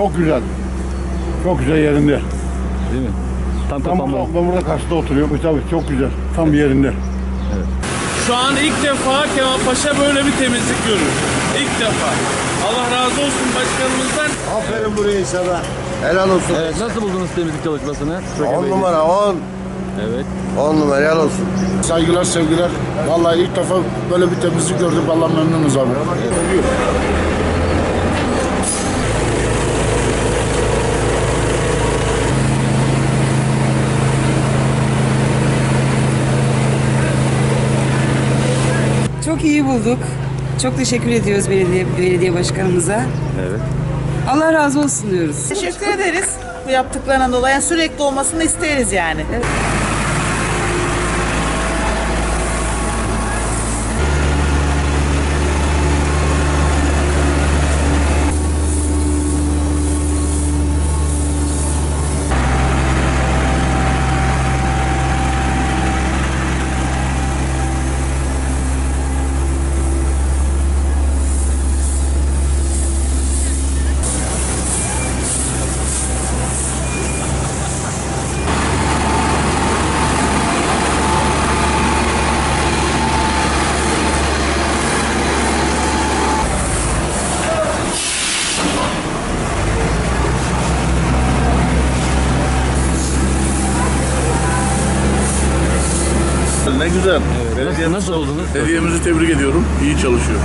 Çok güzel. Çok güzel yerinde. Değil mi? Tam Tam kapanma. burada, ben burada karşıda oturuyorum. Bu tabii çok güzel. Tam yerinde. Şu an ilk defa Kemalpaşa böyle bir temizlik görür. İlk defa. Allah razı olsun başkanımızdan. Aferin buraya sana. Helal olsun. Evet, nasıl buldunuz temizlik çalışmasını? On numara on. Evet. On numara helal olsun. Saygılar sevgiler. Vallahi ilk defa böyle bir temizlik gördük. Vallahi memnunuz abi. Çok iyi bulduk. Çok teşekkür ediyoruz belediye belediye başkanımıza. Evet. Allah razı olsun diyoruz. Teşekkür ederiz bu yaptıklarına dolayı. Yani sürekli olmasını isteriz yani. Ne güzel. Nasıl, nasıl buldunuz? Belediyemizi tebrik ediyorum. İyi çalışıyor.